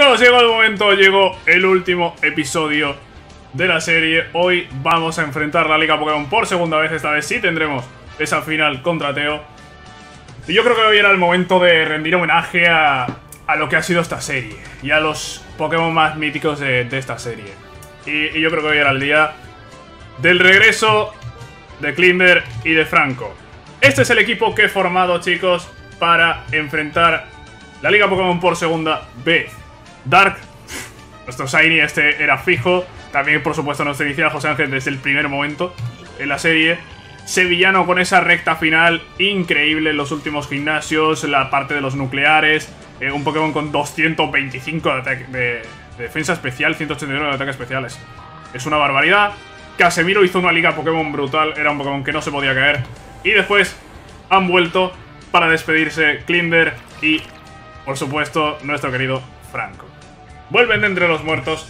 chicos, llegó el momento, llegó el último episodio de la serie. Hoy vamos a enfrentar la Liga Pokémon por segunda vez. Esta vez sí tendremos esa final contra Teo. Y yo creo que hoy era el momento de rendir homenaje a, a lo que ha sido esta serie. Y a los Pokémon más míticos de, de esta serie. Y, y yo creo que hoy era el día del regreso de Klimber y de Franco. Este es el equipo que he formado, chicos, para enfrentar la Liga Pokémon por segunda vez. Dark, nuestro Shiny este era fijo. También, por supuesto, nuestro inicial José Ángel desde el primer momento en la serie. Sevillano con esa recta final increíble en los últimos gimnasios, la parte de los nucleares. eh, un Pokémon con 225 de, ataque- de- de defensa especial, 189 de ataques especiales. Es una barbaridad. Casemiro hizo una liga Pokémon brutal, era un Pokémon que no se podía caer. Y después han vuelto para despedirse Klinder y, por supuesto, nuestro querido Franco. Vuelven de entre los muertos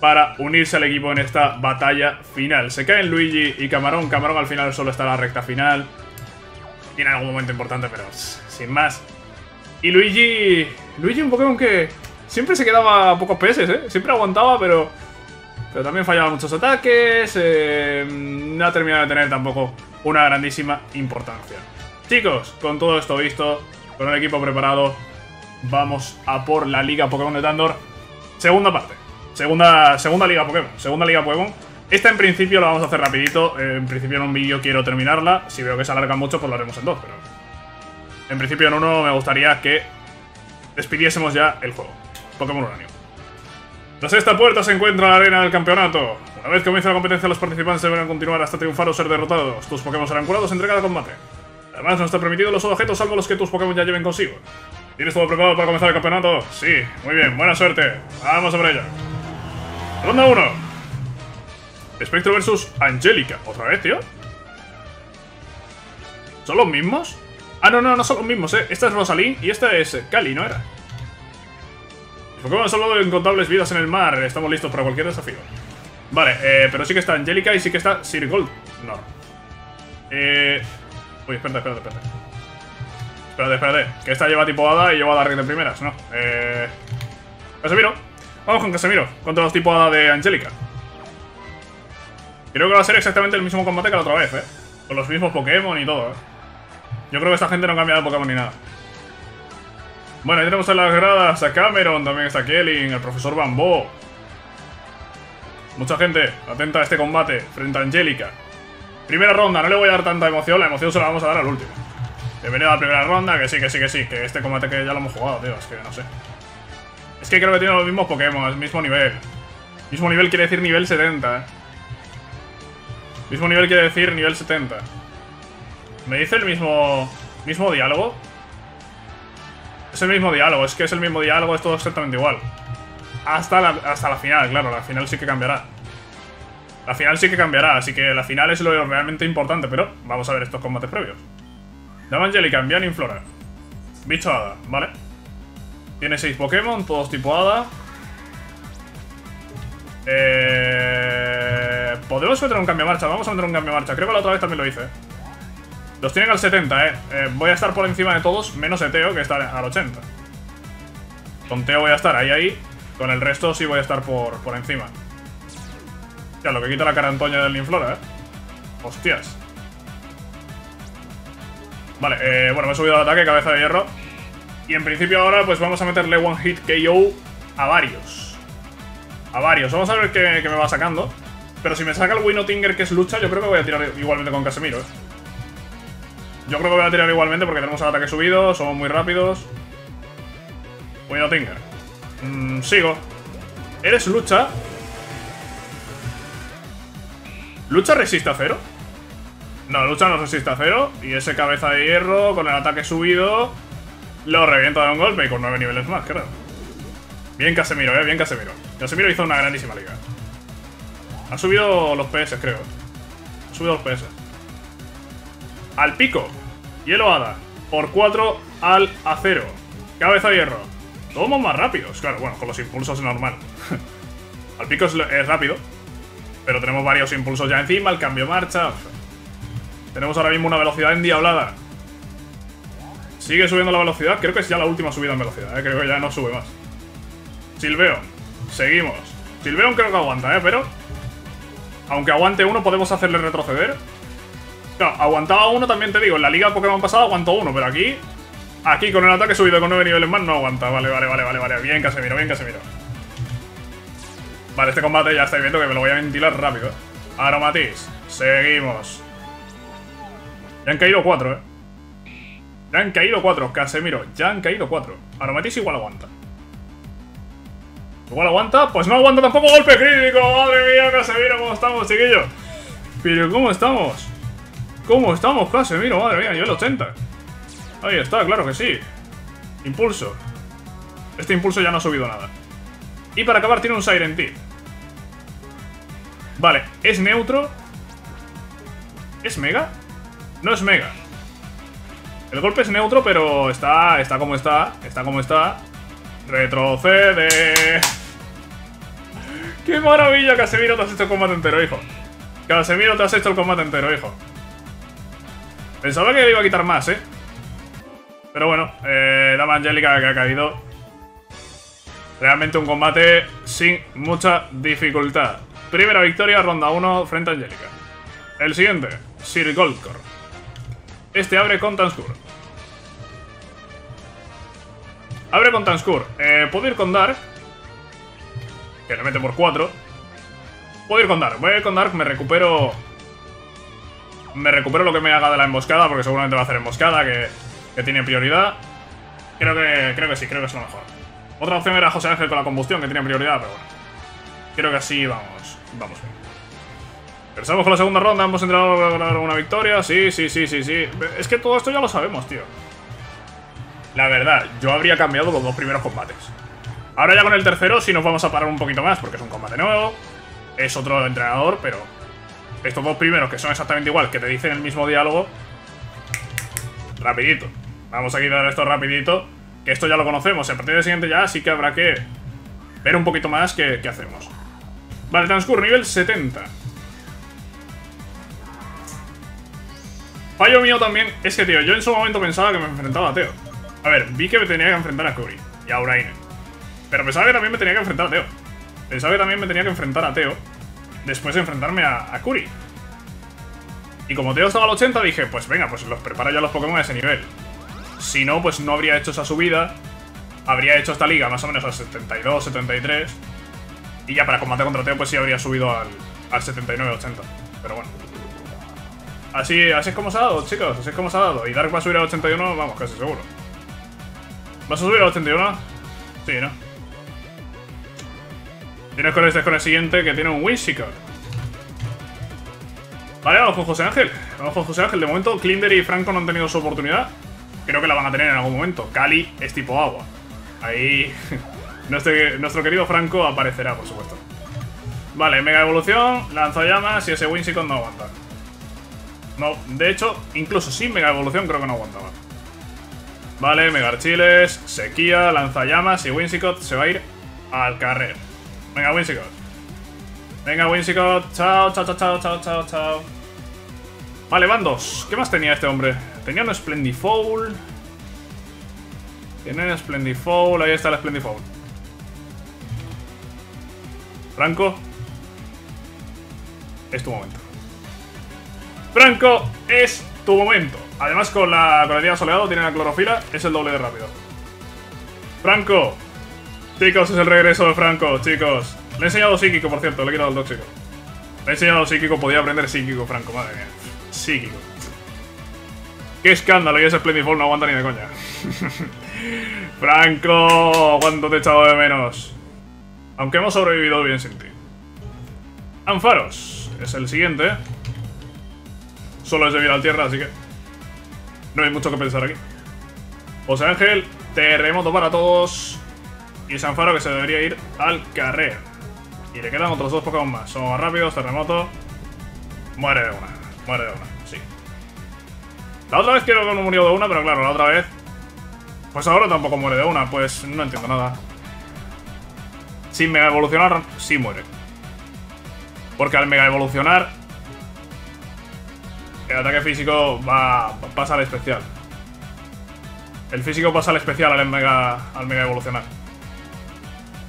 para unirse al equipo en esta batalla final. Se caen Luigi y Camarón. Camarón al final solo está en la recta final. Tiene algún momento importante, pero sin más. Y Luigi... Luigi un Pokémon que siempre se quedaba a pocos PS, ¿eh? Siempre aguantaba, pero... Pero también fallaba muchos ataques. eh, no ha terminado de tener tampoco una grandísima importancia. Chicos, con todo esto visto, con el equipo preparado, vamos a por la Liga Pokémon de Tandor. Segunda parte. Segunda, segunda Liga Pokémon. Segunda Liga Pokémon. Esta en principio la vamos a hacer rapidito. eh, En principio en un vídeo quiero terminarla. Si veo que se alarga mucho, pues lo haremos en dos. Pero en principio en uno me gustaría que despidiésemos ya el juego. Pokémon Uranio. Tras esta puerta se encuentra la arena del campeonato. Una vez comience la competencia, los participantes deberán continuar hasta triunfar o ser derrotados. Tus Pokémon serán curados entre cada combate. Además, no está permitido los objetos salvo los que tus Pokémon ya lleven consigo. ¿Tienes todo preparado para comenzar el campeonato? Sí, muy bien, buena suerte. Vamos a por ello. Ronda 1. Spectro versus Angélica. ¿Otra vez, tío? ¿Son los mismos? Ah, no, no, no son los mismos, eh. Esta es Rosalín y esta es Cali, ¿no era? Los Pokémon han salvado incontables vidas en el mar. Estamos listos para cualquier desafío. Vale, eh, pero sí que está Angélica y sí que está Sir Gold. No. Eh... Uy, espérate, espérate, espérate. Espérate, espérate. Que esta lleva tipo hada y lleva Dark de primeras, ¿no? Eh... Casemiro. Vamos con Casemiro. Contra los tipo hada de Angélica. Creo que va a ser exactamente el mismo combate que la otra vez, ¿eh? Con los mismos Pokémon y todo, ¿eh? Yo creo que esta gente no ha cambiado de Pokémon ni nada. Bueno, ahí tenemos en las gradas a Cameron, también está Kelly, el profesor Bambó. Mucha gente atenta a este combate frente a Angélica. Primera ronda, no le voy a dar tanta emoción, la emoción se la vamos a dar al último. Bienvenido a la primera ronda, que sí, que sí, que sí, que este combate que ya lo hemos jugado, tío, es que no sé. Es que creo que tiene los mismos Pokémon, el mismo nivel. Mismo nivel quiere decir nivel 70, eh. Mismo nivel quiere decir nivel 70. ¿Me dice el mismo, mismo diálogo? Es el mismo diálogo, es que es el mismo diálogo, es todo exactamente igual. Hasta hasta la final, claro, la final sí que cambiará. La final sí que cambiará, así que la final es lo realmente importante, pero vamos a ver estos combates previos. Dama Angélica, Envian Flora. Bicho Hada, ¿vale? Tiene 6 Pokémon, todos tipo Hada. Eh... Podemos meter un cambio de marcha, vamos a meter un cambio de marcha. Creo que la otra vez también lo hice. Los tienen al 70, eh. Eh, Voy a estar por encima de todos, menos de Teo, que está al 80. Con Teo voy a estar ahí, ahí. Con el resto sí voy a estar por, por encima. Hostia, lo que quita la cara Antoña del Ninflora, eh. Hostias. Vale, eh, bueno, me he subido al ataque, cabeza de hierro. Y en principio ahora pues vamos a meterle One Hit KO a varios. A varios. Vamos a ver qué, me va sacando. Pero si me saca el Winotinger que es lucha, yo creo que voy a tirar igualmente con Casemiro, eh. Yo creo que voy a tirar igualmente porque tenemos el ataque subido, somos muy rápidos. Winotinger. Mm, sigo. ¿Eres lucha? ¿Lucha resiste a cero? No, lucha no resiste a cero. Y ese cabeza de hierro con el ataque subido lo revienta de un golpe y con nueve niveles más, creo. Bien Casemiro, eh, bien Casemiro. Casemiro hizo una grandísima liga. Ha subido los PS, creo. Ha subido los PS. Al pico. Hielo hada. Por 4 al acero. Cabeza de hierro. Todos más rápidos. Claro, bueno, con los impulsos es normal. al pico es, rápido. Pero tenemos varios impulsos ya encima. El cambio marcha. Tenemos ahora mismo una velocidad endiablada. Sigue subiendo la velocidad. Creo que es ya la última subida en velocidad. ¿eh? Creo que ya no sube más. Silveon. Seguimos. Silveon creo que aguanta, ¿eh? Pero... Aunque aguante uno, podemos hacerle retroceder. Claro, aguantaba uno, también te digo. En la liga Pokémon pasada aguantó uno, pero aquí... Aquí, con el ataque subido con 9 niveles más, no aguanta. Vale, vale, vale, vale, vale. Bien, Casemiro, bien, Casemiro. Vale, este combate ya estáis viendo que me lo voy a ventilar rápido. Aromatis. Seguimos. Ya han caído cuatro, ¿eh? Ya han caído cuatro, Casemiro. Ya han caído cuatro. Aromatis igual aguanta. Igual aguanta. Pues no aguanta tampoco golpe crítico. Madre mía, Casemiro, ¿cómo estamos, chiquillos? Pero ¿cómo estamos? ¿Cómo estamos, Casemiro? Madre mía, yo el 80. Ahí está, claro que sí. Impulso. Este impulso ya no ha subido nada. Y para acabar tiene un Siren Tip. Vale, es neutro. ¿Es mega? No es mega. El golpe es neutro, pero está, está como está. Está como está. Retrocede. ¡Qué maravilla, Casemiro! Te has hecho el combate entero, hijo. Casemiro, te has hecho el combate entero, hijo. Pensaba que iba a quitar más, ¿eh? Pero bueno, eh, Dama Angélica que ha caído. Realmente un combate sin mucha dificultad. Primera victoria, ronda 1 frente a Angélica. El siguiente, Sir Goldcore. Este abre con Tanskur. Abre con Tanskur. Eh, puedo ir con Dark. Que le mete por 4. Puedo ir con Dark. Voy a ir con Dark, me recupero... Me recupero lo que me haga de la emboscada, porque seguramente va a hacer emboscada, que tiene prioridad. Creo que, creo que sí, creo que es lo mejor. Otra opción era José Ángel con la combustión, que tiene prioridad, pero bueno. Creo que así vamos, vamos bien. Empezamos con la segunda ronda, hemos entrado a ganar una victoria. Sí, sí, sí, sí, sí. Es que todo esto ya lo sabemos, tío. La verdad, yo habría cambiado los dos primeros combates. Ahora ya con el tercero sí nos vamos a parar un poquito más, porque es un combate nuevo. Es otro entrenador, pero... Estos dos primeros, que son exactamente igual, que te dicen el mismo diálogo... Rapidito. Vamos a quitar esto rapidito. Que esto ya lo conocemos. A partir del siguiente ya sí que habrá que ver un poquito más qué, hacemos. Vale, transcurre nivel 70. Fallo mío también es que, tío, yo en su momento pensaba que me enfrentaba a Teo. A ver, vi que me tenía que enfrentar a Curry y a Uraine. Pero pensaba que también me tenía que enfrentar a Teo. Pensaba que también me tenía que enfrentar a Teo después de enfrentarme a, a. Y como Teo estaba al 80, dije, pues venga, pues los preparo ya los Pokémon a ese nivel. Si no, pues no habría hecho esa subida. Habría hecho esta liga más o menos al 72, 73. Y ya para combate contra Teo, pues sí habría subido al 79, 80. Pero bueno. Así, es como se ha dado, chicos. Así es como se ha dado. Y Dark va a subir al 81, vamos, casi seguro. ¿Vas a subir al 81? Sí, ¿no? Tienes con este con el siguiente que tiene un Winseeker. Vale, vamos con José Ángel. Vamos con José Ángel. De momento, Klinder y Franco no han tenido su oportunidad. Creo que la van a tener en algún momento. Cali es tipo agua. Ahí... nuestro, querido Franco aparecerá, por supuesto. Vale, Mega Evolución, Lanzallamas y ese Whimsicott no aguanta. No, de hecho, incluso sin Mega Evolución creo que no aguantaba. Vale, Mega Archiles, Sequía, Lanzallamas y Whimsicott se va a ir al carrer. Venga, Whimsicott. Venga, Whimsicott. Chao, chao, chao, chao, chao, chao, chao. Vale, van dos. ¿Qué más tenía este hombre? Tenía un Splendifowl. Tiene un Splendifowl. Ahí está el Splendifowl. Franco. Es tu momento. Franco, es tu momento. Además, con la, día soleado tiene la clorofila. Es el doble de rápido. Franco. Chicos, es el regreso de Franco, chicos. Le he enseñado psíquico, por cierto, le he quitado el tóxico. Le he enseñado psíquico, podía aprender psíquico, Franco, madre mía. Psíquico. Qué escándalo, y ese Splendid no aguanta ni de coña. Franco, cuánto te he echado de menos. Aunque hemos sobrevivido bien sin ti. Anfaros, es el siguiente. Solo es de vida al tierra, así que... No hay mucho que pensar aquí. José Ángel, terremoto para todos. Y Sanfaro que se debería ir al carrer. Y le quedan otros dos Pokémon más. Más rápidos, terremoto. Muere de una. Muere de una, sí. La otra vez quiero que no murió de una, pero claro, la otra vez... Pues ahora tampoco muere de una, pues no entiendo nada. Sin mega evolucionar, sí muere. Porque al mega evolucionar... El ataque físico va, pasa al especial. El físico pasa al especial al mega, al mega evolucionar.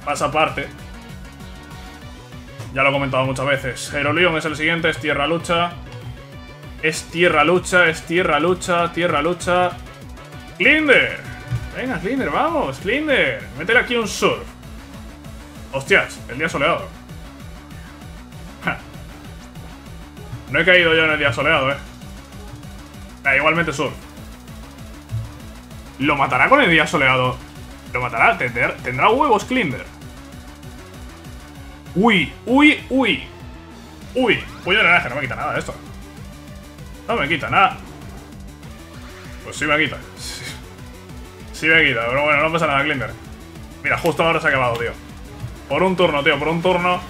pasa aparte. Ya lo he comentado muchas veces. Herolion es el siguiente, es tierra lucha. Es tierra lucha, es tierra lucha, tierra lucha. ¡Klinder! Venga, Klinder, vamos, Klinder. Métele aquí un surf. Hostias, el día soleado. No he caído yo en el día soleado, eh. Ah, igualmente surf. ¿Lo matará con el día soleado? ¿Lo matará? ¿Tendrá, huevos Klinder? Uy, uy, uy. Uy, puño de no me quita nada de esto. No me quita nada. Pues sí me quita. Sí, me quita, pero bueno, no pasa nada, Klinder. Mira, justo ahora se ha acabado, tío. Por un turno, tío, por un turno.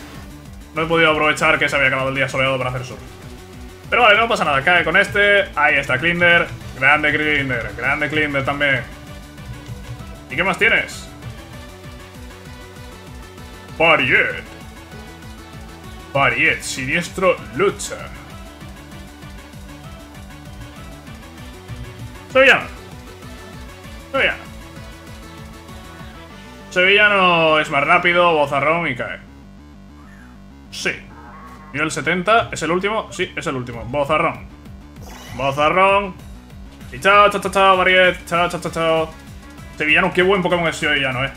No he podido aprovechar que se había acabado el día soleado para hacer surf. Pero vale, no pasa nada, cae con este. Ahí está, Klinder. Grande Klinder, grande Klinder también. ¿Y qué más tienes? Pariet. Pariet, siniestro, lucha. Sevillano. Sevillano. Sevillano es más rápido, bozarrón y cae. Sí. Nivel 70, ¿es el último? Sí, es el último. Bozarrón. Bozarrón. Y chao, chao, chao, chao, Pariet. Chao, chao, chao, chao. Sevillano, qué buen Pokémon es Sevillano, eh.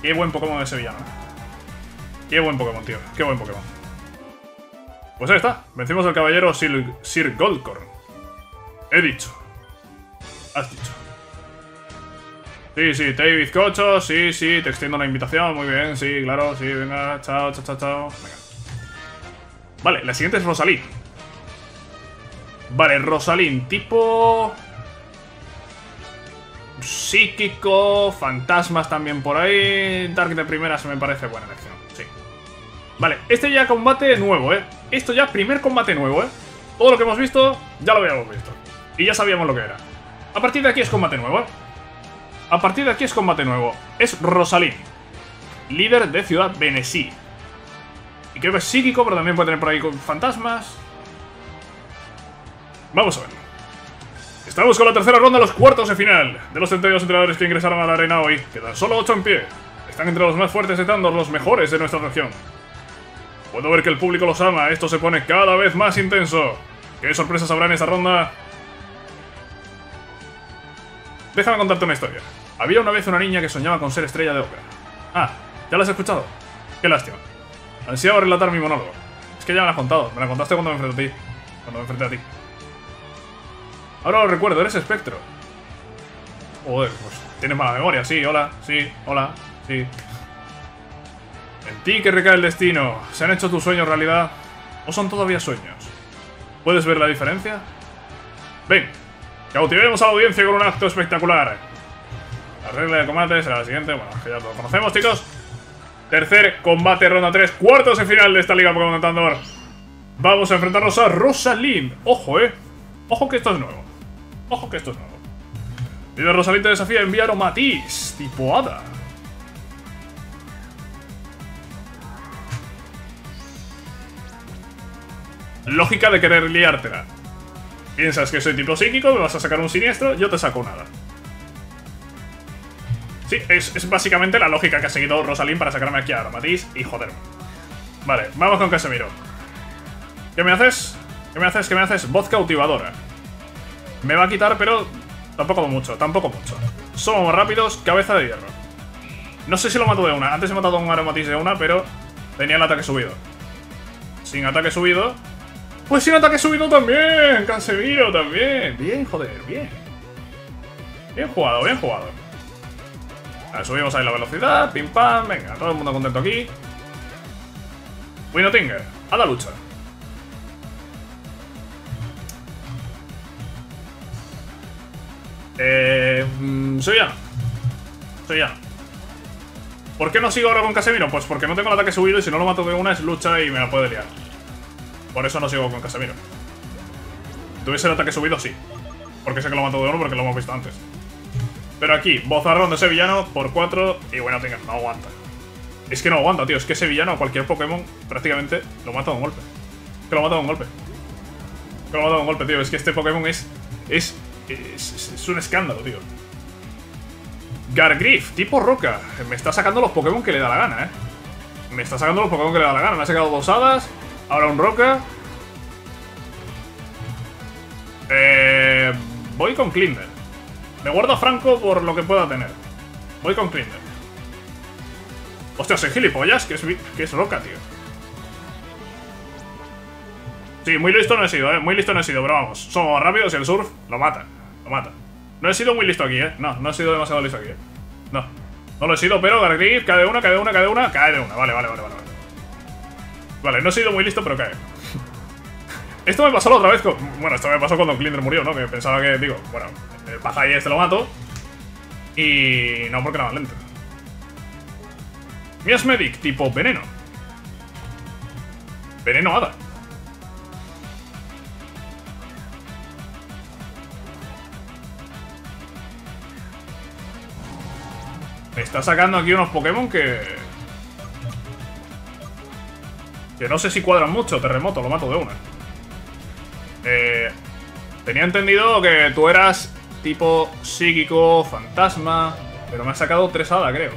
Qué buen Pokémon es Sevillano. Qué buen Pokémon, tío. Qué buen Pokémon. Pues ahí está. Vencimos al caballero Sir, Sir Goldcorn. He dicho. Has dicho. Sí, sí, y bizcocho. Sí, sí, te extiendo la invitación. Muy bien, sí, claro. Sí, venga. Chao, chao, chao, chao. Venga. Vale, la siguiente es Rosalí. Vale, Rosalín, tipo... Psíquico, fantasmas también por ahí. Dark de primera se me parece buena elección, sí. Vale, este ya combate nuevo, ¿eh? Esto ya primer combate nuevo, ¿eh? Todo lo que hemos visto, ya lo habíamos visto. Y ya sabíamos lo que era. A partir de aquí es combate nuevo, ¿eh? A partir de aquí es combate nuevo. Es Rosalín, líder de Ciudad Benesí. Y creo que es psíquico, pero también puede tener por ahí fantasmas. Vamos a verlo. Estamos con la tercera ronda, los cuartos de final de los 32 entrenadores que ingresaron a la arena hoy. Quedan solo 8 en pie. Están entre los más fuertes de Tandor, los mejores de nuestra región. Puedo ver que el público los ama, esto se pone cada vez más intenso. ¿Qué sorpresas habrá en esta ronda? Déjame contarte una historia. Había una vez una niña que soñaba con ser estrella de ópera. Ah, ¿ya la has escuchado? Qué lástima. Ansiaba relatar mi monólogo. Es que ya me la has contado, me la contaste cuando me enfrenté a ti. Cuando me enfrenté a ti. Ahora lo recuerdo, eres espectro. Joder, pues tienes mala memoria, sí, hola, sí, hola, sí. En ti que recae el destino. ¿Se han hecho tus sueños realidad? ¿O son todavía sueños? ¿Puedes ver la diferencia? Ven, cautivemos a la audiencia con un acto espectacular. La regla de combate será la siguiente. Bueno, que ya lo conocemos, chicos. Tercer combate, ronda 3, cuartos de final de esta Liga Pokémon Tandor. Vamos a enfrentarnos a Rosalind. Ojo, eh. Ojo que esto es nuevo. Ojo que esto es nuevo. Líder Rosalind te desafía a enviar a Matisse, tipo Hada. Lógica de querer liártela. Piensas que soy tipo psíquico, me vas a sacar un siniestro, yo te saco nada. Sí, es, básicamente la lógica que ha seguido Rosalind para sacarme aquí a Matisse y joderme. Vale, vamos con Casemiro. ¿Qué me haces? ¿Qué me haces? ¿Qué me haces? Voz cautivadora. Me va a quitar, pero tampoco mucho, tampoco mucho. Somos rápidos, cabeza de hierro. No sé si lo mato de una. Antes he matado a un Aromatisse de una, pero tenía el ataque subido. Sin ataque subido. Pues sin ataque subido también. Casemiro también. Bien, joder, bien. Bien jugado, bien jugado. Vale, subimos ahí la velocidad. Pim pam. Venga, todo el mundo contento aquí. Winotinger, a la lucha. Eh. Mmm, soy ya. Soy ya. ¿Por qué no sigo ahora con Casemiro? Pues porque no tengo el ataque subido y si no lo mato de una es lucha y me la puede liar. Por eso no sigo con Casemiro. Si tuviese el ataque subido, sí. Porque sé que lo mato de uno porque lo hemos visto antes. Pero aquí, Bozarrón de Sevillano por 4 y bueno, no aguanta. Es que no aguanta, tío. Es que Sevillano, cualquier Pokémon, prácticamente lo mata de un golpe. Que lo mata de un golpe. Que lo mata de un golpe, tío. Es que este Pokémon es. Es. Es, un escándalo, tío. Gargriff, tipo roca. Me está sacando los Pokémon que le da la gana, ¿eh? Me está sacando los Pokémon que le da la gana. Me ha sacado dos hadas, ahora un roca. Eh, voy con Klinder. Me guardo a Franco por lo que pueda tener. Voy con Klinder. Hostia, soy gilipollas, que es, que es roca, tío. Sí, muy listo no he sido, eh. Muy listo no he sido, pero vamos. Somos rápidos y el surf lo mata. Lo mata. No he sido muy listo aquí, eh. No, no he sido demasiado listo aquí, eh. No. No lo he sido, pero Gargriff cae de una, cae de una, cae de una, cae de una. Vale, vale, vale, vale. Vale, no he sido muy listo, pero cae. esto me pasó la otra vez con... Bueno, esto me pasó cuando Clinder murió, ¿no? Que pensaba que, digo, bueno, el Pajay este lo mato. Y... no, porque era más lento. Miasmedic, tipo veneno. Veneno hada. Me está sacando aquí unos Pokémon que... Que no sé si cuadran mucho. Terremoto, lo mato de una. Eh, tenía entendido que tú eras tipo psíquico, fantasma... Pero me ha sacado tres hadas, creo.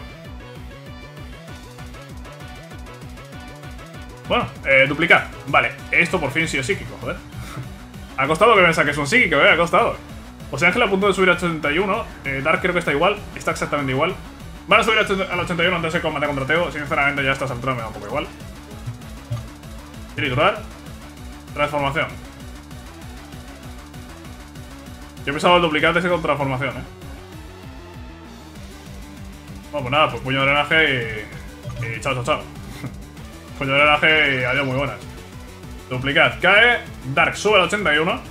Bueno, eh, duplicar. Vale, esto por fin sí es psíquico, joder. ha costado que me saques un psíquico, eh, ha costado. O sea, Ángel a punto de subir a 81. Eh, Dark creo que está igual, está exactamente igual. Van a subir al 81 antes de combate contra Teo. Sinceramente, ya a estas un poco igual. Triturar. Transformación. Yo he pensado el duplicante ese con transformación, eh. Bueno, pues nada, pues puño de drenaje y. y chao, chao, chao. puño de drenaje y adiós, muy buenas. Duplicad. Cae. Dark sube al 81.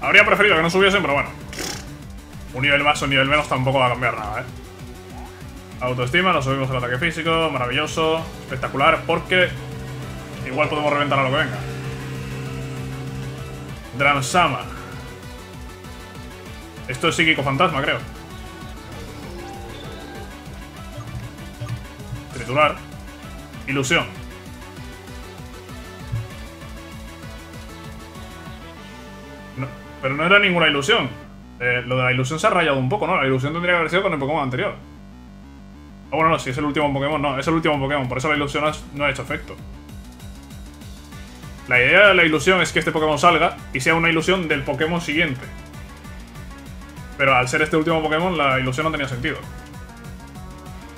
Habría preferido que no subiesen, pero bueno. Un nivel más o un nivel menos tampoco va a cambiar nada, ¿eh? Autoestima, nos subimos el ataque físico, maravilloso, espectacular, porque igual podemos reventar a lo que venga. Dramsama. Esto es psíquico fantasma, creo. Triturar. Ilusión. Pero no era ninguna ilusión. Eh, lo de la ilusión se ha rayado un poco, ¿no? La ilusión tendría que haber sido con el Pokémon anterior. Ah, bueno, no, si es el último Pokémon, no, es el último Pokémon, por eso la ilusión no ha hecho efecto. La idea de la ilusión es que este Pokémon salga y sea una ilusión del Pokémon siguiente. Pero al ser este último Pokémon, la ilusión no tenía sentido.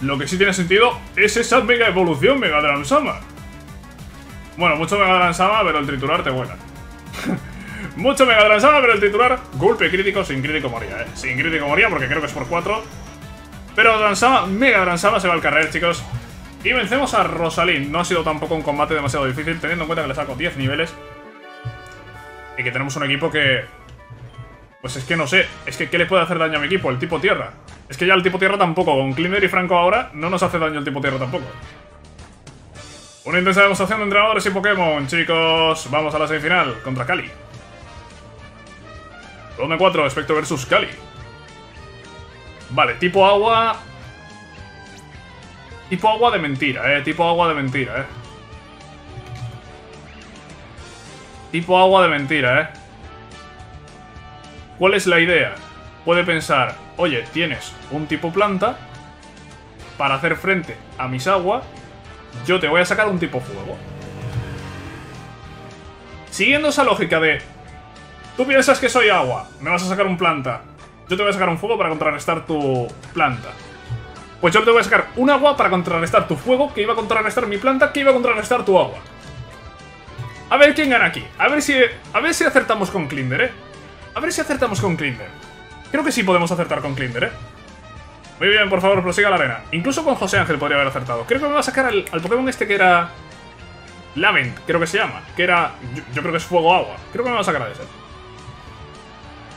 Lo que sí tiene sentido es esa mega evolución Mega Sama. Bueno, mucho Mega Sama, pero el triturar te vuela. Mucho Mega Dransama, pero el titular, golpe crítico, sin crítico moría, ¿eh? Sin crítico moría porque creo que es por 4. Pero Dransama, Mega Dransama se va al carrer, chicos. Y vencemos a Rosalind. No ha sido tampoco un combate demasiado difícil, teniendo en cuenta que le saco 10 niveles. Y que tenemos un equipo que... Pues es que no sé, es que ¿qué le puede hacer daño a mi equipo? El tipo tierra. Es que ya el tipo tierra tampoco, con Klinder y Franco ahora, no nos hace daño el tipo tierra tampoco. Una intensa demostración de entrenadores y Pokémon, chicos. Vamos a la semifinal contra Cali. Ronda 4, Espectro versus Cali. Vale, tipo agua... Tipo agua de mentira, eh. Tipo agua de mentira, eh. Tipo agua de mentira, eh. ¿Cuál es la idea? Puede pensar, oye, tienes un tipo planta para hacer frente a mis aguas, yo te voy a sacar un tipo fuego. Siguiendo esa lógica de Tú piensas que soy agua, me vas a sacar un planta. Yo te voy a sacar un fuego para contrarrestar tu planta. Pues yo te voy a sacar un agua para contrarrestar tu fuego, que iba a contrarrestar mi planta, que iba a contrarrestar tu agua. A ver quién gana aquí. A ver si, a ver si acertamos con Klinder, ¿eh? A ver si acertamos con Klinder. Creo que sí podemos acertar con Klinder, ¿eh? Muy bien, por favor, prosiga la arena. Incluso con José Ángel podría haber acertado. Creo que me va a sacar al, Pokémon este que era... Lavent, creo que se llama. Que era... Yo, creo que es fuego-agua. Creo que me va a sacar a ese.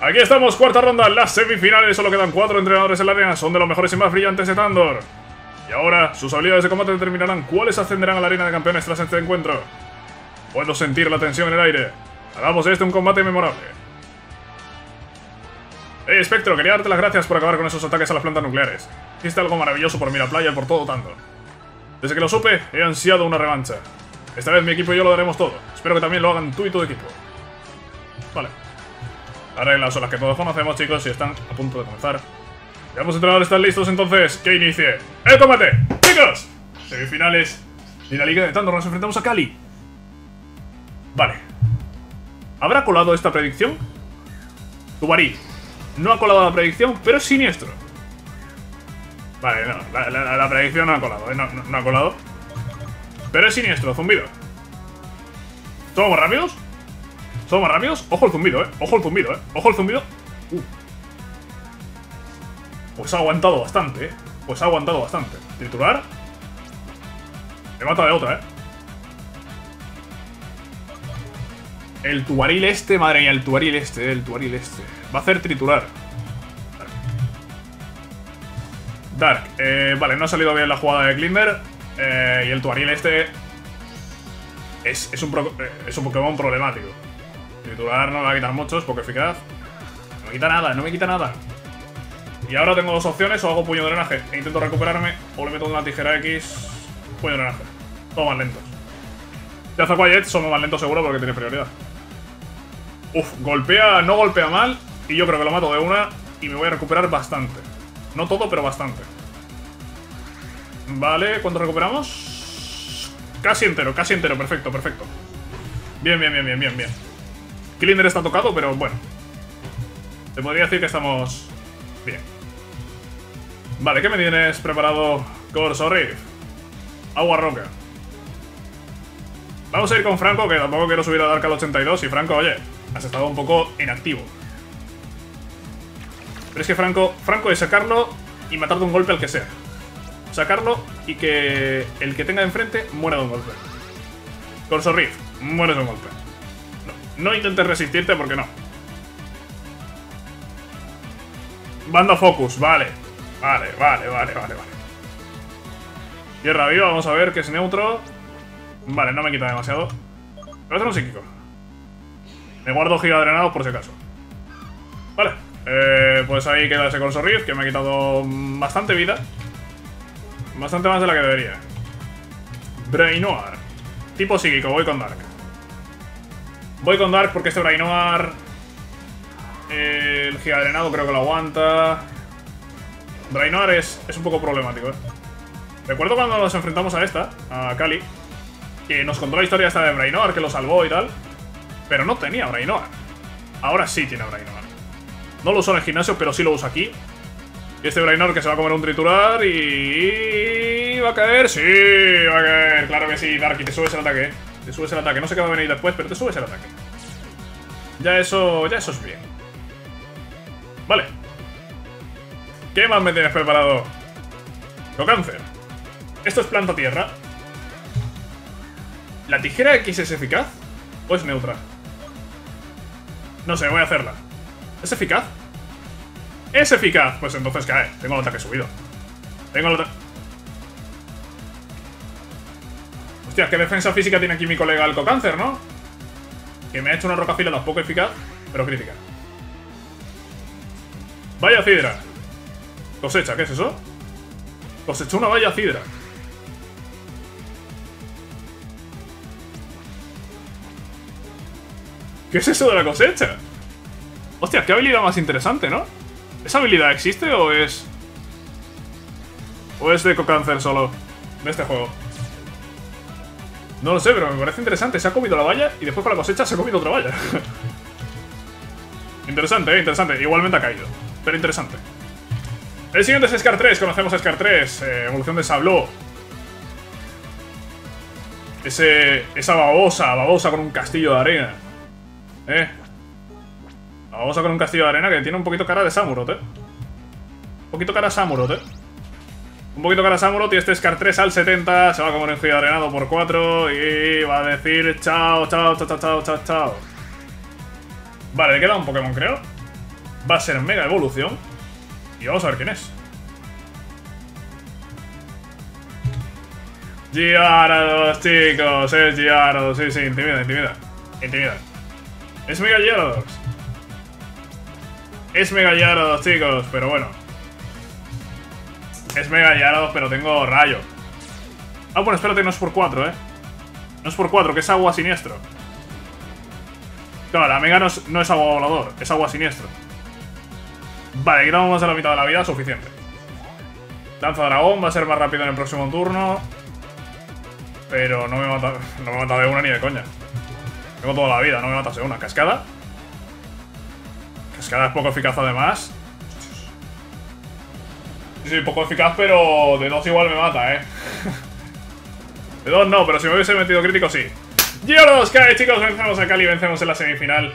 Aquí estamos, cuarta ronda, las semifinales. Solo quedan cuatro entrenadores en la arena. Son de los mejores y más brillantes de Tandor. Y ahora, sus habilidades de combate determinarán cuáles ascenderán a la arena de campeones tras este encuentro. Puedo sentir la tensión en el aire. Hagamos de este un combate memorable. Hey, Spectro, quería darte las gracias por acabar con esos ataques a las plantas nucleares. Hiciste algo maravilloso por Miraplaya y por todo Tandor. Desde que lo supe, he ansiado una revancha. Esta vez mi equipo y yo lo daremos todo. Espero que también lo hagan tú y tu equipo. Vale. Las reglas son las que todos conocemos, chicos, y están a punto de comenzar. Ya hemos entrenadores están listos entonces. Que inicie el combate. Chicos, semifinales de la Liga de Tandor. Nos enfrentamos a Cali. Vale. ¿Habrá colado esta predicción? Tubarí. No ha colado la predicción, pero es siniestro. Vale, no, la, predicción no ha colado, ¿eh? no, ha colado. Pero es siniestro, zumbido. ¿Somos rápidos? ¿Somos rápidos? Ojo el zumbido, eh. Ojo el zumbido, eh. Ojo el zumbido. Uh. Pues ha aguantado bastante, eh. Pues ha aguantado bastante. Triturar. Me mata de otra, eh. El tubaril este, madre mía, el tubaril este, el tubaril este. Va a hacer triturar. Dark. Eh, vale, no ha salido bien la jugada de Glimmer. Eh, y el tubaril este... Es, es, un eh, es un Pokémon problemático. Triturar no me va a quitar mucho, es poco eficaz. No me quita nada, no me quita nada. Y ahora tengo dos opciones, o hago puño de drenaje e intento recuperarme, o le meto una tijera X, puño de drenaje. Todos más lentos. Ya Quiet somos más lentos seguro porque tiene prioridad. Uf, golpea, no golpea mal. Y yo creo que lo mato de una y me voy a recuperar bastante. No todo, pero bastante. Vale, ¿cuánto recuperamos? Casi entero, casi entero, perfecto, perfecto. Bien, bien, bien, bien, bien, bien. Kilinder está tocado, pero bueno. Te podría decir que estamos bien. Vale, ¿qué me tienes preparado, Corso Riff? Agua roca. Vamos a ir con Franco, que tampoco quiero subir a Dark al 82. Y Franco, oye, has estado un poco inactivo. Pero es que Franco, Franco es sacarlo y matar de un golpe al que sea. Sacarlo y que el que tenga enfrente muera de un golpe. Corso Riff, mueres de un golpe. No, intentes resistirte porque no. Banda Focus, vale. Vale, vale, vale, vale, vale. Tierra viva, vamos a ver que es neutro. Vale, no me quita demasiado. Pero es un psíquico. Me guardo giga drenado por si acaso. Vale. Eh, pues ahí queda ese Corso que me ha quitado bastante vida. Bastante más de la que debería. Brainoir. Tipo psíquico, voy con Dark. Voy con Dark porque este Brainoir... Eh, el gigadrenado creo que lo aguanta. Brainoir es, es un poco problemático, ¿eh? Recuerdo cuando nos enfrentamos a esta, a Kali, que nos contó la historia esta de Brainoir, que lo salvó y tal. Pero no tenía Brainoir. Ahora sí tiene Brainoir. No lo uso en el gimnasio, pero sí lo uso aquí. Y este Brainoir que se va a comer un triturar y... ¿Va a caer? Sí, va a caer. Claro que sí, Darky, te subes el ataque. Te subes el ataque. No sé qué va a venir después, pero te subes el ataque. Ya eso... Ya eso es bien. Vale. ¿Qué más me tienes preparado? Lo cáncer. Esto es planta tierra. ¿La tijera X es eficaz? ¿O es neutra? No sé, voy a hacerla. ¿Es eficaz? ¡Es eficaz! Pues entonces cae. Tengo el ataque subido. Tengo el ataque... Hostia, ¿qué defensa física tiene aquí mi colega el cáncer, no? Que me ha hecho una roca fila tampoco eficaz, pero crítica. Vaya cidra. Cosecha, ¿qué es eso? Cosechó una valla cidra. ¿Qué es eso de la cosecha? Hostia, qué habilidad más interesante, ¿no? ¿Esa habilidad existe o es...? ¿O es de Cocáncer solo? De este juego. No lo sé, pero me parece interesante. Se ha comido la valla y después con la cosecha se ha comido otra valla. interesante, eh, interesante. Igualmente ha caído. Pero interesante. El siguiente es Scar 3. Conocemos a Scar 3. Eh, evolución de Sablo. Ese, esa babosa, babosa con un castillo de arena. Eh. Vamos a con un castillo de arena que tiene un poquito cara de Samurot, eh. Un poquito cara de Samurot, eh. Un poquito cara Samurot y este Scar 3 al 70 se va a comer un giro arenado por 4 y va a decir chao, chao, chao, chao, chao, chao, Vale, le queda un Pokémon, creo. Va a ser Mega Evolución. Y vamos a ver quién es. Giarados, chicos, es Giarados. Sí, sí, intimida, intimida. Intimida. Es Mega Gyarados. Es Mega Gyarados, chicos, pero bueno. Es Mega Gyarados, pero tengo rayo. Ah, bueno, espérate, no es por 4, ¿eh? No es por 4, que es agua siniestro. Claro, la Mega no es, agua volador, es agua siniestro. Vale, quitamos más de la mitad de la vida, suficiente. Lanza dragón, va a ser más rápido en el próximo turno. Pero no me mata, no me mata de una ni de coña. Tengo toda la vida, no me matas de una. ¿Cascada? Cascada es poco eficaz además. Sí, poco eficaz, pero de dos igual me mata, ¿eh? de dos no, pero si me hubiese metido crítico, sí. ¡Yoros! cae, chicos! Vencemos a Cali, vencemos en la semifinal.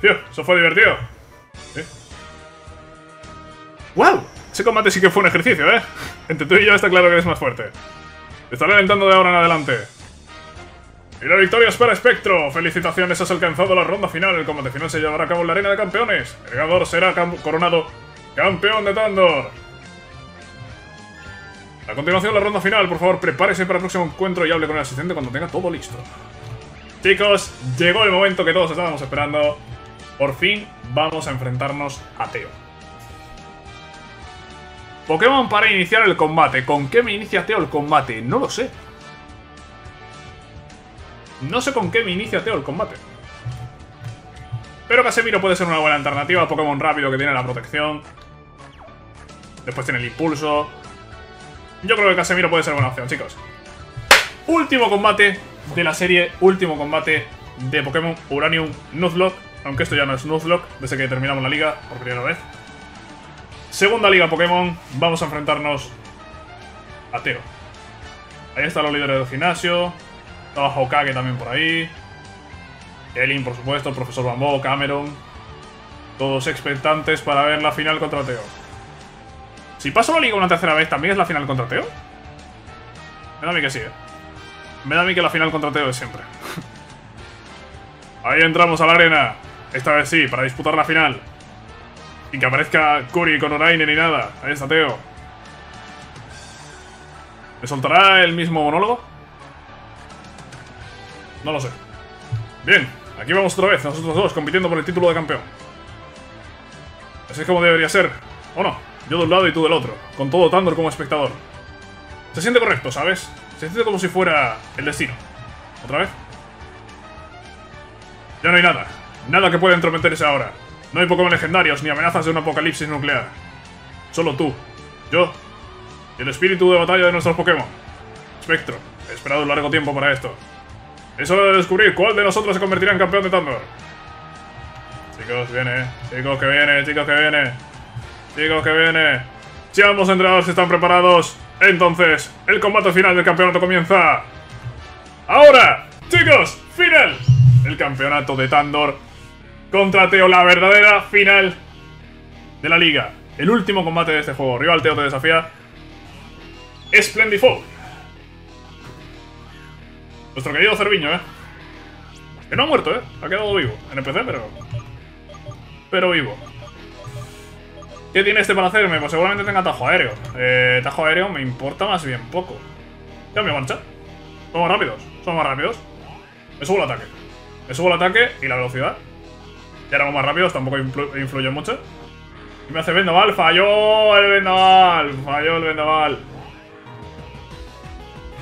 Tío, eso fue divertido. ¿Sí? ¡Wow! Ese combate sí que fue un ejercicio, ¿eh? Entre tú y yo está claro que eres más fuerte. Te estaré alentando de ahora en adelante. Y la victoria es para Spectro. Felicitaciones, has alcanzado la ronda final. El combate final se llevará a cabo en la arena de campeones. El ganador será coronado campeón de Tandor. A continuación, la ronda final. Por favor, prepárese para el próximo encuentro y hable con el asistente cuando tenga todo listo. Chicos, llegó el momento que todos estábamos esperando. Por fin vamos a enfrentarnos a Teo. Pokémon para iniciar el combate. ¿Con qué me inicia Teo el combate? No lo sé. No sé con qué me inicia Teo el combate. Pero Casemiro puede ser una buena alternativa. Pokémon rápido que tiene la protección. Después tiene el impulso. Yo creo que Casemiro puede ser buena opción, chicos. Último combate de la serie. Último combate de Pokémon Uranium Nuzlocke. Aunque esto ya no es Nuzlocke, desde que terminamos la liga por primera vez. Segunda liga Pokémon, vamos a enfrentarnos a Teo. Ahí están los líderes del gimnasio. Estaba Hokage también por ahí. Elin, por supuesto, Profesor Bambo, Cameron. Todos expectantes para ver la final contra Teo. Si paso la liga una tercera vez, ¿también es la final contra Teo? Me da a mí que sí, ¿eh? Me da a mí que la final contra Teo es siempre. Ahí entramos a la arena. Esta vez sí, para disputar la final. Y que aparezca Kuri con Oraine ni nada. Ahí está Teo. ¿Me soltará el mismo monólogo? No lo sé. Bien, aquí vamos otra vez, nosotros dos, compitiendo por el título de campeón. Así es como debería ser. ¿O no? Yo de un lado y tú del otro. Con todo Tandor como espectador. Se siente correcto, ¿sabes? Se siente como si fuera el destino. ¿Otra vez? Ya no hay nada. Nada que pueda entrometerse ahora. No hay Pokémon legendarios ni amenazas de un apocalipsis nuclear. Solo tú, yo y el espíritu de batalla de nuestros Pokémon. Spectro, he esperado un largo tiempo para esto. Es hora de descubrir cuál de nosotros se convertirá en campeón de Thunder. Chicos, viene. Chicos, que viene. Chicos, que viene. Chicos, que viene. Si ambos entrenadores están preparados, entonces el combate final del campeonato comienza. Ahora, chicos, final. El campeonato de Tandor contra Teo, la verdadera final de la liga. El último combate de este juego. Rival Teo te desafía. Splendifo. Nuestro querido Cerviño, ¿eh? Que no ha muerto, ¿eh? Ha quedado vivo. En el PC, pero... Pero vivo. ¿Qué tiene este para hacerme? Pues seguramente tenga tajo aéreo. Eh, tajo aéreo me importa más bien poco. Cambio marcha. Somos rápidos. Somos más rápidos. Me subo el ataque. Me subo el ataque y la velocidad. Ya éramos más rápidos, tampoco influye mucho. Y me hace vendaval, falló el vendaval, falló el vendaval.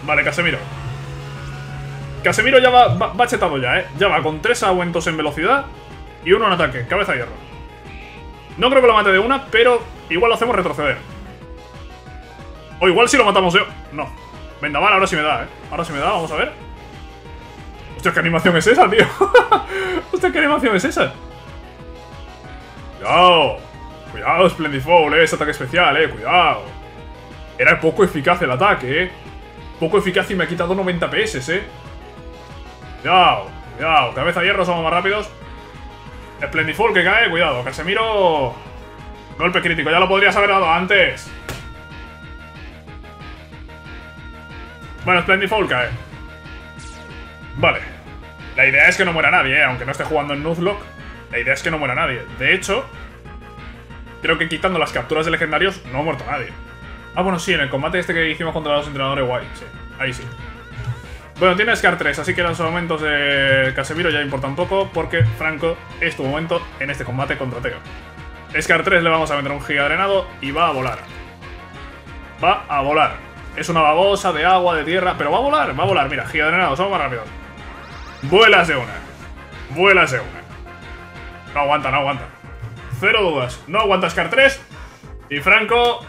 Vale, Casemiro. Casemiro ya va, chetado ya, ¿eh? Ya va con tres aumentos en velocidad y uno en ataque, cabeza de hierro. No creo que lo mate de una, pero igual lo hacemos retroceder. O igual si lo matamos yo. No. Vendaval ahora sí me da, ¿eh? Ahora sí me da, vamos a ver. Hostia, ¿qué animación es esa, tío? Hostia, ¿qué animación es esa? Cuidado. Cuidado, Splendid eh. Ese ataque especial, eh. Cuidado. Era poco eficaz el ataque, eh. Poco eficaz y me ha quitado 90 PS, eh. Cuidado. Cuidado. Cabeza hierro, somos más rápidos. Splendifall que cae, cuidado. Casemiro. Golpe crítico, ya lo podrías haber dado antes. Bueno, Splendifall cae. Vale. La idea es que no muera nadie, ¿eh? aunque no esté jugando en Nuzlocke. La idea es que no muera nadie. De hecho, creo que quitando las capturas de legendarios no ha muerto nadie. Ah, bueno, sí, en el combate este que hicimos contra los entrenadores guay, sí. Ahí sí. Bueno, tiene Scar 3, así que los momentos de Casemiro ya importan poco, porque Franco es tu momento en este combate contra Teo. Scar 3 le vamos a meter un giga drenado y va a volar. Va a volar. Es una babosa de agua, de tierra, pero va a volar, va a volar. Mira, giga drenado, somos más rápidos. Vuelas de una. Vuelas de una. No aguanta, no aguanta. cero dudas. No aguanta Scar 3. Y Franco...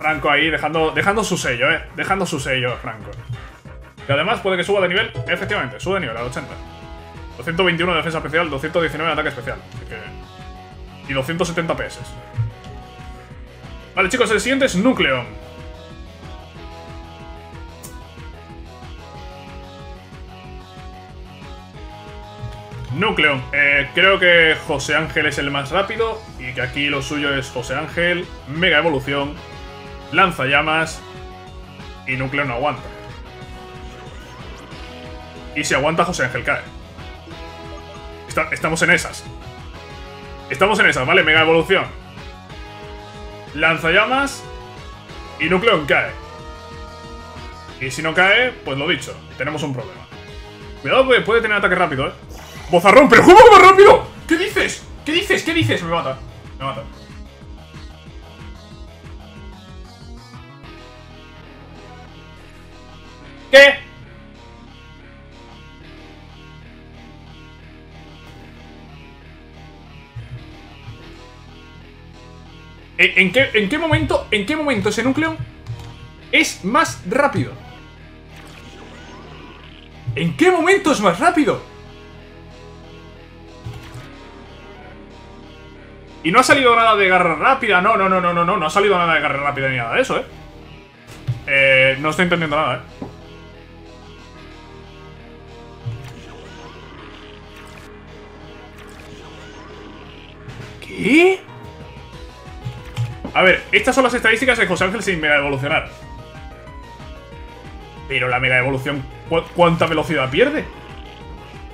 Franco ahí dejando, dejando su sello, eh. Dejando su sello, Franco. Y además puede que suba de nivel. Efectivamente, sube de nivel al 80. 221 de defensa especial, 219 de ataque especial. Así que... Y 270 PS. Vale, chicos, el siguiente es Nucleon. Nucleon. Eh, creo que José Ángel es el más rápido y que aquí lo suyo es José Ángel, Mega Evolución, Lanza Llamas y Nucleon no aguanta. Y si aguanta, José Ángel cae. estamos en esas. Estamos en esas, ¿vale? Mega Evolución. Lanzallamas y Nucleon cae. Y si no cae, pues lo dicho, tenemos un problema. Cuidado porque puede tener ataque rápido, ¿eh? ¡Bozarrón! ¡Pero cómo más rápido! ¿Qué dices? ¿Qué dices? ¿Qué dices? Me mata. Me mata. ¿Qué? ¿En, qué, ¿En qué momento, en qué momento ese núcleo es más rápido? ¿En qué momento es más rápido? Y no ha salido nada de garra rápida, no, no, no, no, no, no, no ha salido nada de garra rápida ni nada de eso, ¿eh? Eh, no estoy entendiendo nada, ¿eh? ¿Qué? A ver, estas son las estadísticas de José Ángel sin mega evolucionar. Pero la mega evolución, ¿cuánta velocidad pierde?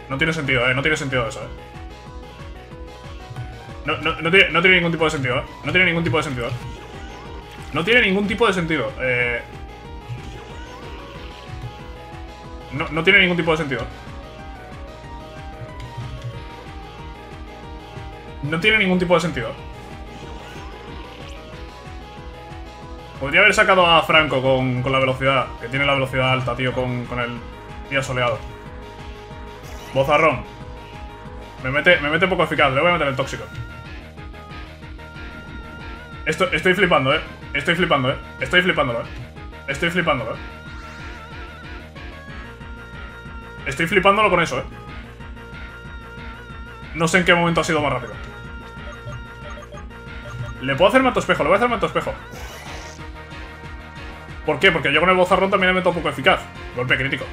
No tiene sentido, ¿eh? No tiene sentido eso, ¿eh? No, no, tiene, ningún tipo de sentido, ¿eh? No tiene ningún tipo de sentido, ¿eh? No tiene ningún tipo de sentido. Eh... No tiene ningún tipo de sentido. No tiene ningún tipo de sentido. Podría haber sacado a Franco con, con la velocidad, que tiene la velocidad alta, tío, con, con el día soleado. Bozarrón. Me mete, me mete poco eficaz, le voy a meter el tóxico estoy flipando, eh. Estoy flipando, eh. Estoy flipándolo, eh. Estoy flipándolo, eh. Estoy flipándolo con eso, eh. No sé en qué momento ha sido más rápido. Le puedo hacer manto espejo, le voy a hacer manto espejo. ¿Por qué? Porque yo con el bozarrón también le meto poco eficaz. Golpe crítico.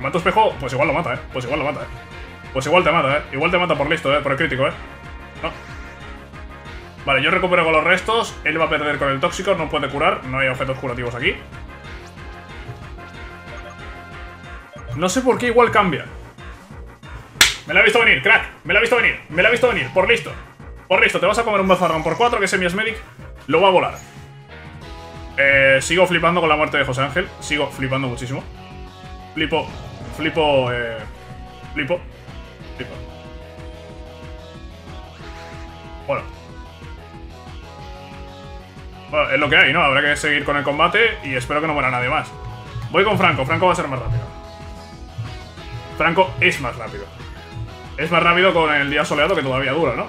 Manto espejo, pues igual lo mata, eh. Pues igual lo mata, eh. Pues igual te mata, eh. Igual te mata por listo, eh. Por el crítico, eh. No. Vale, yo recupero con los restos. Él va a perder con el tóxico, no puede curar. No hay objetos curativos aquí. No sé por qué igual cambia. Me la he visto venir, crack. Me la he visto venir. Me la he visto venir. Por listo. Por listo. Te vas a comer un bazarrón por 4 que semi-medic. Lo va a volar. Eh, sigo flipando con la muerte de José Ángel. Sigo flipando muchísimo. Flipo. Flipo. Eh, flipo. Flipo. Bueno. Bueno, es lo que hay, ¿no? Habrá que seguir con el combate y espero que no muera nadie más. Voy con Franco. Franco va a ser más rápido. Franco es más rápido. Es más rápido con el día soleado que todavía dura, ¿no?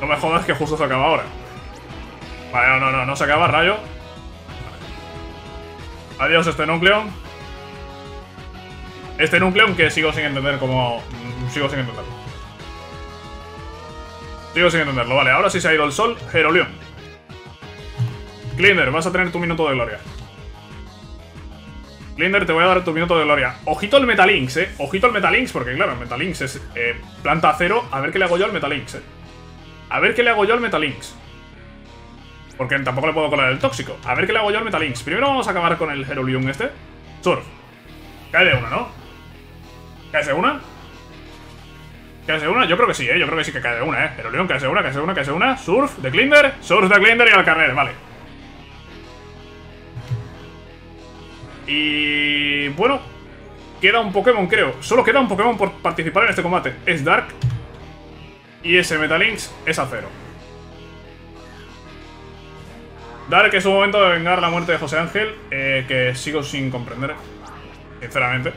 No me jodas que justo se acaba ahora. Vale, no, no, no, no se acaba, rayo. Adiós este núcleo. Este núcleo que sigo sin entender cómo... Sigo sin entenderlo. Sigo sin entenderlo. Vale, ahora sí se ha ido el sol. Herolión. Glinder, vas a tener tu minuto de gloria. Glinder, te voy a dar tu minuto de gloria. Ojito al Metalinx, eh. Ojito al Metalinx, porque claro, Metalinx es eh, planta acero. A ver qué le hago yo al Metalinx, eh. A ver qué le hago yo al Metalinx. Porque tampoco le puedo colar el tóxico. A ver qué le hago yo al Metalinx. Primero vamos a acabar con el Herolium este. Surf. Cae de una, ¿no? ¿Cae de una? ¿Cae de una? Yo creo que sí, ¿eh? Yo creo que sí que cae de una, ¿eh? Herolium, cae de una, cae de una, cae de una. Surf de Glinder. Surf de Glinder y al carrer, vale. Y bueno, queda un Pokémon, creo. Solo queda un Pokémon por participar en este combate. Es Dark. Y ese Metalinx es Acero. Dark es un momento de vengar la muerte de José Ángel, eh, que sigo sin comprender, sinceramente.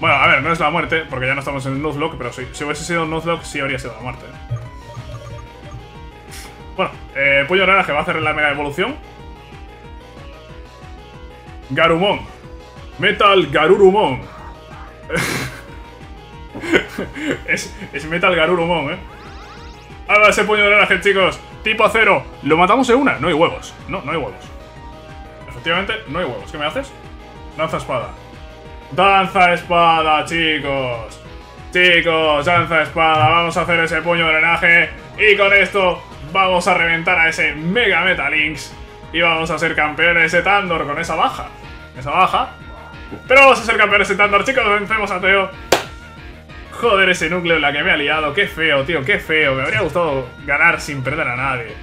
Bueno, a ver, no es la muerte, porque ya no estamos en Nuzlocke, pero sí, si hubiese sido Nuzlocke, sí habría sido la muerte. Bueno, eh, Puño que va a hacer la mega evolución. Garumon. Metal Garurumon. es, es Metal Garurumon, eh. Ahora ese puño de naranja, chicos. Tipo acero. Lo matamos en una. No hay huevos. No, no hay huevos. Efectivamente, no hay huevos. ¿Qué me haces? Danza espada. Danza espada, chicos. Chicos, danza espada. Vamos a hacer ese puño de drenaje. Y con esto vamos a reventar a ese Mega Metalinks. Y vamos a ser campeones de Tandor con esa baja. Esa baja. Pero vamos a ser campeones de Tandor, chicos. Vencemos a Teo. Joder, ese núcleo en la que me ha liado. Qué feo, tío, qué feo. Me habría gustado ganar sin perder a nadie.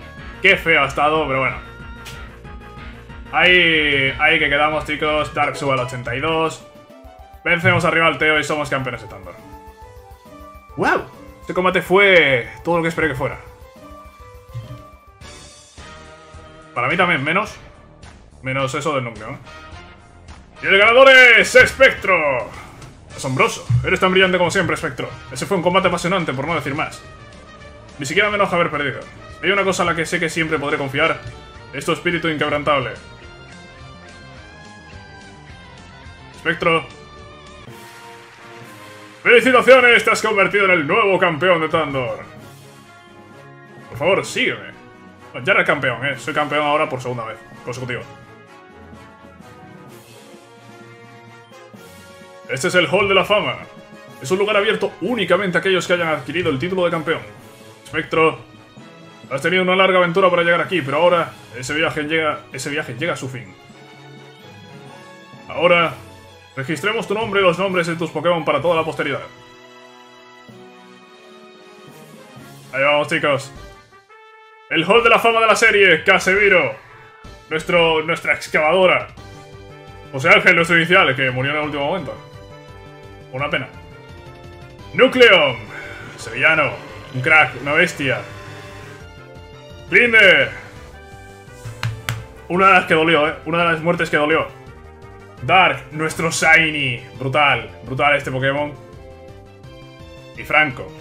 Qué feo ha estado, pero bueno. Ahí, ahí que quedamos, chicos. Dark sube al 82. Vencemos arriba al Teo y somos campeones de Tandor. ¡Wow! Este combate fue todo lo que esperé que fuera. Para mí también, menos. Menos eso del núcleo, ¿no? Y el ganador es Spectro. Asombroso. Eres tan brillante como siempre, Spectro. Ese fue un combate apasionante, por no decir más. Ni siquiera me enoja haber perdido. Hay una cosa a la que sé que siempre podré confiar. Es tu espíritu inquebrantable. Spectro. ¡Felicitaciones! Te has convertido en el nuevo campeón de Tandor. Por favor, sígueme. Ya era campeón, ¿eh? Soy campeón ahora por segunda vez consecutiva. Este es el Hall de la Fama. Es un lugar abierto únicamente a aquellos que hayan adquirido el título de campeón. Spectro, has tenido una larga aventura para llegar aquí, pero ahora ese viaje llega, ese viaje llega a su fin. Ahora, registremos tu nombre y los nombres de tus Pokémon para toda la posteridad. Ahí vamos, chicos. El Hall de la Fama de la serie, Casemiro. Nuestro, nuestra excavadora. José Ángel, nuestro inicial, que murió en el último momento. Una pena. Nucleon. Sevillano. Un crack, una bestia. Glinder. Una de las que dolió, ¿eh? Una de las muertes que dolió. Dark, nuestro Shiny. Brutal, brutal este Pokémon. Y Franco.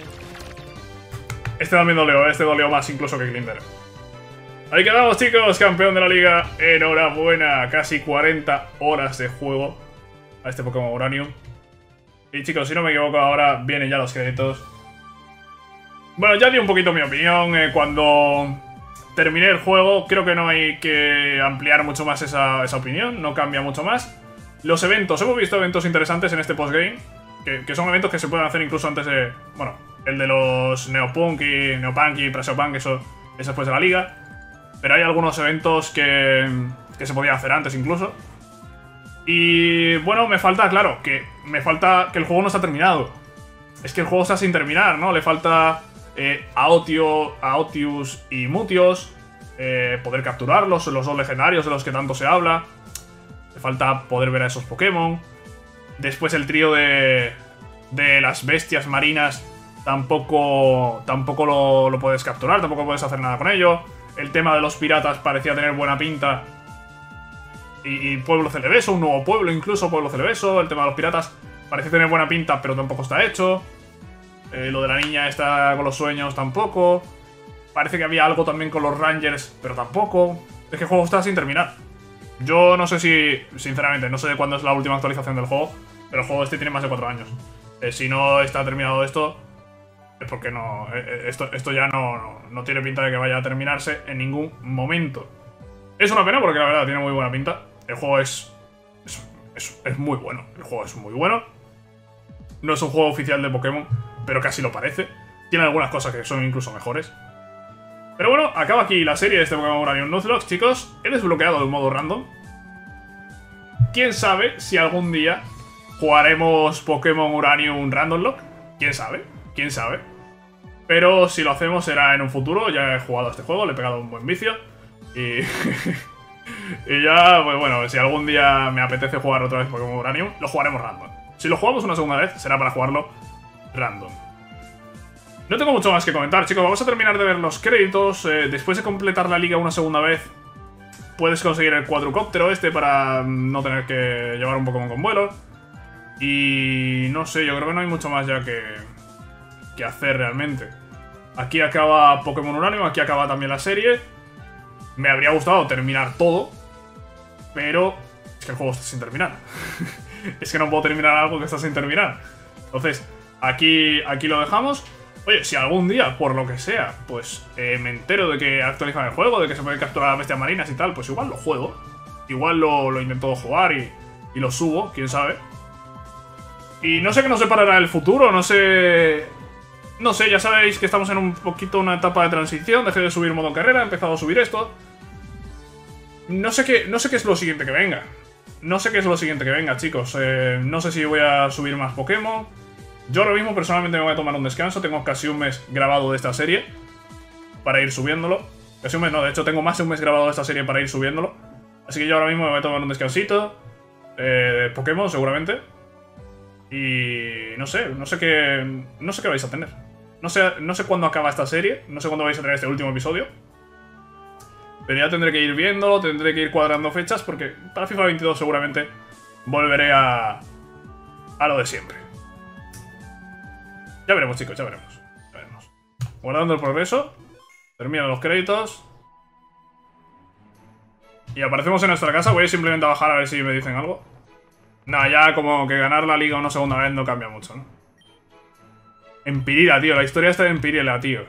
Este también dolió, ¿eh? este dolió más incluso que Glinder. Ahí quedamos chicos, campeón de la liga. Enhorabuena, casi 40 horas de juego a este Pokémon Uranium. Y chicos, si no me equivoco, ahora vienen ya los créditos. Bueno, ya di un poquito mi opinión. Eh, cuando terminé el juego, creo que no hay que ampliar mucho más esa, opinión. No cambia mucho más. Los eventos, hemos visto eventos interesantes en este postgame. Que, que son eventos que se pueden hacer incluso antes de... Bueno, el de los Neopunk y Neopunk y eso es después de la liga. Pero hay algunos eventos que, que se podían hacer antes incluso. Y bueno, me falta, claro, que me falta que el juego no está terminado. Es que el juego está sin terminar, ¿no? Le falta eh, Aotius y Mutios, eh, poder capturarlos, los dos legendarios de los que tanto se habla. Le falta poder ver a esos Pokémon. Después el trío de, de las bestias marinas tampoco, tampoco lo, lo puedes capturar, tampoco puedes hacer nada con ello. El tema de los piratas parecía tener buena pinta y, Pueblo Celebeso, un nuevo pueblo incluso, Pueblo Celebeso. El tema de los piratas parece tener buena pinta, pero tampoco está hecho. Eh, lo de la niña está con los sueños tampoco. Parece que había algo también con los Rangers, pero tampoco. Es que el juego está sin terminar. Yo no sé si, sinceramente, no sé cuándo es la última actualización del juego, pero el juego este tiene más de 4 años. Eh, si no está terminado esto, es porque no. Eh, esto, esto ya no, no tiene pinta de que vaya a terminarse en ningún momento. Es una pena porque la verdad tiene muy buena pinta. El juego es, es, muy bueno. El juego es muy bueno. No es un juego oficial de Pokémon, pero casi lo parece. Tiene algunas cosas que son incluso mejores. Pero bueno, acaba aquí la serie de este Pokémon Uranium Nuzlocke, chicos. He desbloqueado de un modo random. ¿Quién sabe si algún día jugaremos Pokémon Uranium Random Lock? ¿Quién sabe? ¿Quién sabe? Pero si lo hacemos será en un futuro. Ya he jugado a este juego, le he pegado un buen vicio. Y... y ya, pues bueno, si algún día me apetece jugar otra vez Pokémon Uranium, lo jugaremos random. Si lo jugamos una segunda vez, será para jugarlo random. No tengo mucho más que comentar, chicos. Vamos a terminar de ver los créditos. Eh, después de completar la liga una segunda vez, puedes conseguir el cuadrucóptero este para no tener que llevar un Pokémon con vuelo. Y no sé, yo creo que no hay mucho más ya que, que hacer realmente. Aquí acaba Pokémon Uranium, aquí acaba también la serie. Me habría gustado terminar todo, pero es que el juego está sin terminar. es que no puedo terminar algo que está sin terminar. Entonces, aquí, aquí lo dejamos. Oye, si algún día, por lo que sea, pues eh, me entero de que actualizan el juego, de que se pueden capturar las bestias marinas y tal, pues igual lo juego. Igual lo, lo intento jugar y, y lo subo, quién sabe. Y no sé qué nos separará el futuro, no sé... No sé, ya sabéis que estamos en un poquito una etapa de transición, dejé de subir modo carrera, he empezado a subir esto. No sé qué, no sé qué es lo siguiente que venga. No sé qué es lo siguiente que venga, chicos. Eh, no sé si voy a subir más Pokémon. Yo ahora mismo personalmente me voy a tomar un descanso, tengo casi un mes grabado de esta serie para ir subiéndolo. Casi un mes, no, de hecho tengo más de un mes grabado de esta serie para ir subiéndolo. Así que yo ahora mismo me voy a tomar un descansito eh, Pokémon seguramente. Y no sé, no sé qué, no sé qué vais a tener. No sé, no sé cuándo acaba esta serie, no sé cuándo vais a tener este último episodio. Pero ya tendré que ir viéndolo, tendré que ir cuadrando fechas porque para FIFA 22 seguramente volveré a, a lo de siempre. Ya veremos, chicos, ya veremos. Ya veremos. Guardando el progreso. Terminan los créditos. Y aparecemos en nuestra casa. Voy a simplemente a bajar a ver si me dicen algo. Nada, ya como que ganar la liga una segunda vez no cambia mucho, ¿no? Empirila, tío. La historia está de Empirila, tío.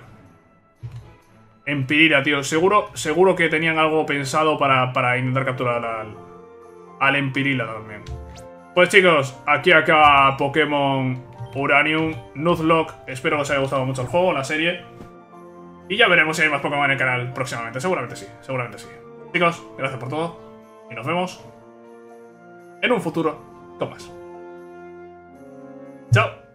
Empirila, tío. Seguro, seguro que tenían algo pensado para, para intentar capturar al, al Empirila también. Pues chicos, aquí acaba Pokémon Uranium Nuzlocke. Espero que os haya gustado mucho el juego, la serie. Y ya veremos si hay más Pokémon en el canal próximamente. Seguramente sí, seguramente sí. Chicos, gracias por todo. Y nos vemos en un futuro con más. Chao.